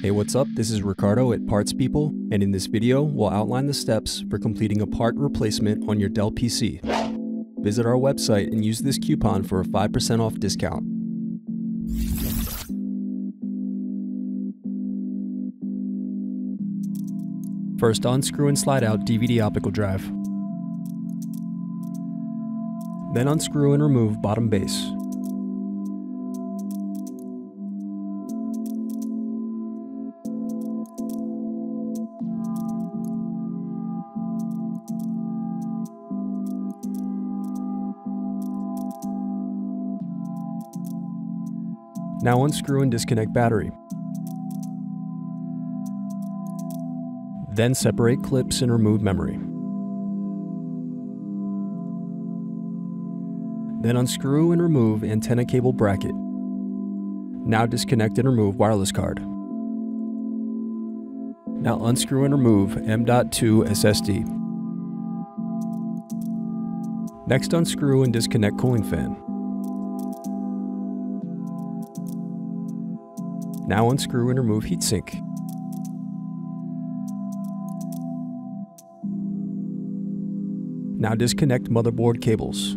Hey, what's up? This is Ricardo at Parts People, and in this video, we'll outline the steps for completing a part replacement on your Dell PC. Visit our website and use this coupon for a 5% off discount. First, unscrew and slide out DVD optical drive. Then unscrew and remove bottom base. Now unscrew and disconnect battery. Then separate clips and remove memory. Then unscrew and remove antenna cable bracket. Now disconnect and remove wireless card. Now unscrew and remove M.2 SSD. Next unscrew and disconnect cooling fan. Now unscrew and remove heatsink. Now disconnect motherboard cables.